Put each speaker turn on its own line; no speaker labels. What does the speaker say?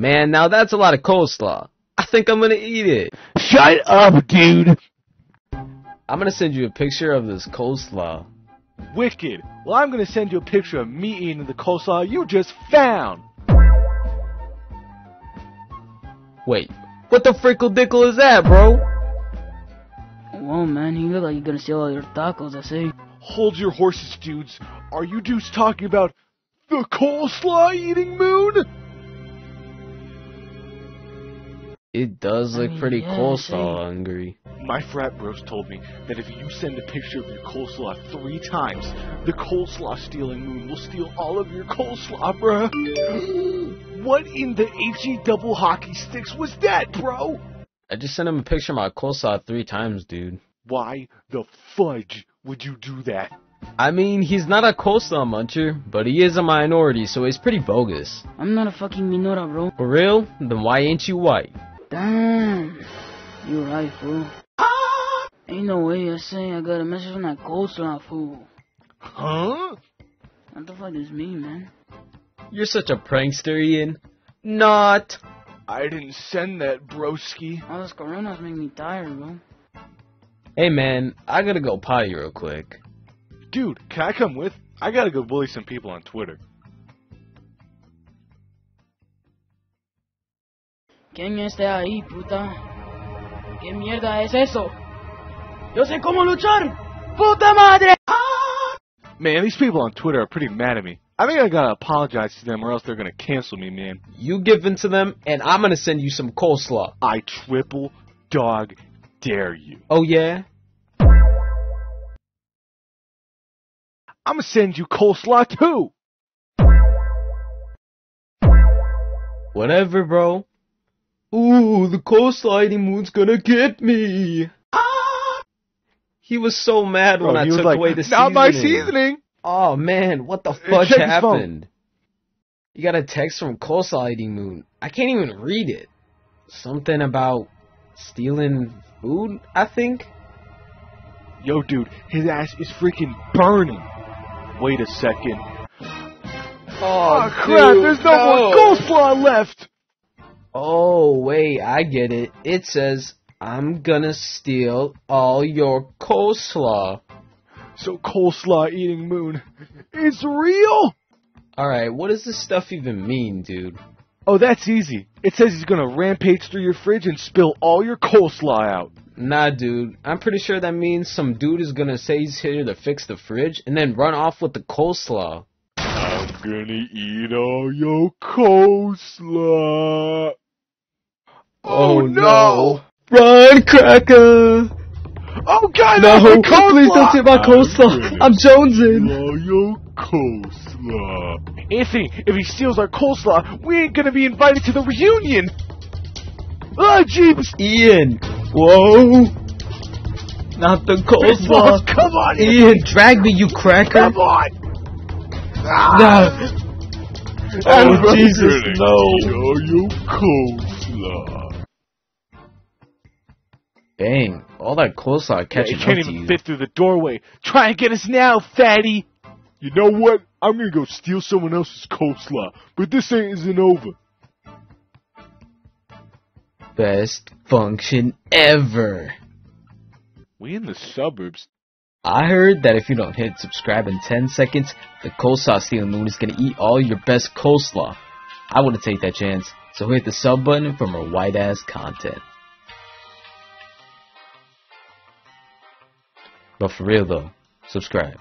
Man, now that's a lot of coleslaw. I think I'm gonna eat it.
Shut up, dude!
I'm gonna send you a picture of this coleslaw.
Wicked. Well, I'm gonna send you a picture of me eating the coleslaw you just found.
Wait, what the frickle dickle is that, bro?
Whoa, man, you look like you're gonna steal all your tacos, I see.
Hold your horses, dudes. Are you dudes talking about the coleslaw eating moon?
It does
I
look
mean,
pretty
yeah,
coleslaw hungry.
My frat bros told me that if you send a picture of your coleslaw three times, the coleslaw stealing moon will steal all of your coleslaw, bruh. what in the HE double hockey sticks was that, bro?
I just sent him a picture of my coleslaw three times, dude.
Why the fudge would you do that?
I mean, he's not a coleslaw muncher, but he is a minority, so he's pretty bogus.
I'm not a fucking minora, bro.
For real? Then why ain't you white?
Damn. You right, fool. Ain't no way you're saying I got a message from that coleslaw, fool.
Huh?
What the fuck does mean, man?
You're such a prankster, Ian. Not.
I didn't send that, broski.
All those coronas make me tired, bro.
Hey man, I gotta go potty real quick.
Dude, can I come with? I gotta go bully some people on Twitter.
¿Quién está ahí, puta? ¿Qué mierda es eso? Yo sé cómo luchar. ¡Puta madre! Ah.
Man, these people on Twitter are pretty mad at me. I think I gotta apologize to them or else they're gonna cancel me, man.
You give in to them, and I'm gonna send you some coleslaw.
I triple dog dare you.
Oh yeah?
I'm gonna send you coleslaw too.
Whatever, bro. Ooh, the eating moon's gonna get me. He was so mad when I took
like,
away the
Not
seasoning.
my seasoning.
Oh man, what the fudge
check his phone.
happened? You got a text from Coleslaw Eating Moon. I can't even read it. Something about stealing food, I think?
Yo, dude, his ass is freaking burning. Wait a second.
Oh, ah,
crap! There's no, more coleslaw left.
Oh, wait, I get it. It says, I'm gonna steal all your coleslaw.
So coleslaw eating moon It's real.
Alright, what does this stuff even mean, dude?
Oh, that's easy. It says he's gonna rampage through your fridge and spill all your coleslaw out.
Nah, dude. I'm pretty sure that means some dude is gonna say he's here to fix the fridge and then run off with the coleslaw.
I'm gonna eat all your coleslaw. Oh, no!
Run, cracker!
Oh god,
No,
not the coleslaw!
please don't take my coleslaw.
gonna
I'm jonesing.
steal all your coleslaw. Anthony, if he steals our coleslaw, we ain't gonna be invited to the reunion. Ah, jeeps!
Ian, whoa! Not the coleslaw.
Come on,
Ian, drag me, you cracker.
Come on! Ah.
No. Oh,
I'm
Jesus, no.
eat all your coleslaw.
Dang, all that coleslaw
Yeah,
catching
you can't
up to
even
you.
fit through the doorway. Try and get us now, fatty. You know what? I'm gonna go steal someone else's coleslaw, but this ain't isn't over.
Best function ever.
We in the suburbs.
I heard that if you don't hit subscribe in 10 seconds, the coleslaw stealing moon is gonna eat all your best coleslaw. I wouldn't take that chance, so hit the sub button for more white ass content. But for real though, subscribe.